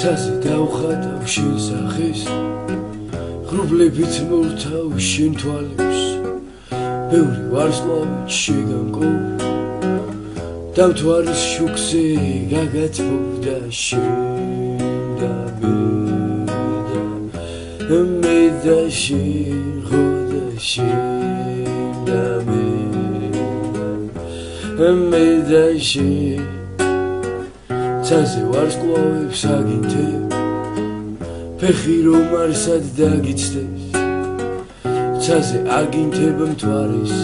ცაზე დავხატავ შენ სახეს ღრუბლებით მოვთავ შენ თვალებს ბევრი ვარსკვლავით შეგანკო დამთვარის შუქზე გაგაცბობდა შენ და მე მე და შენ ხოდა შენ და მე მე და შენ ცაზე ვარსკვლავებს აგინთე ფეხი რომ არსად დაგიცდეს ცაზე აგინთებ მთვარის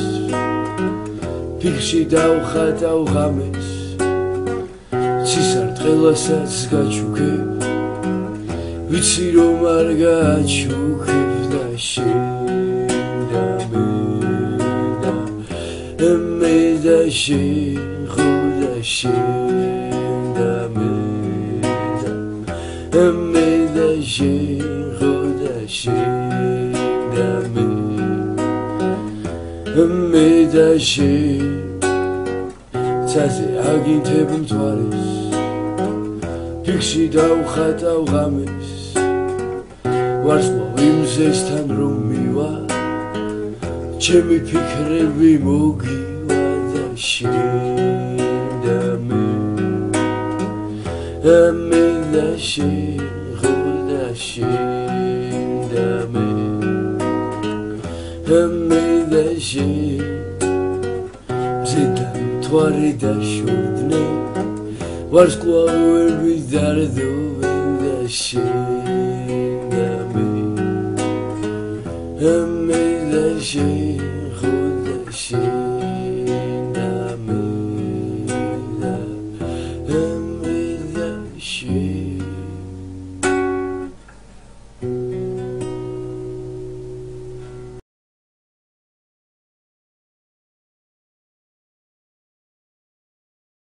ფიქში დავხატავ ღამეს ცისარტყელასაც გაჩუქე ვიცი რომ არ გაჩუქებ და შენ და მე მე და შენ ხო და შენ მე და ჟიღო და შეგა მე მე და ჟი ცაზე აგინთებ მთვარის ფიქში დავხატავ ღამეს. ვარსკვლავ იმზესთან რომ მივა ჩემი ფიქრები მოგივა და შეგა და მე და შენ ღურდა შენ და მე და მე და შენ ზედა თვარი და შუბნე ვარსკვლავები დარდოვენ და შენ და მე და მე და შენ ღურდა შენ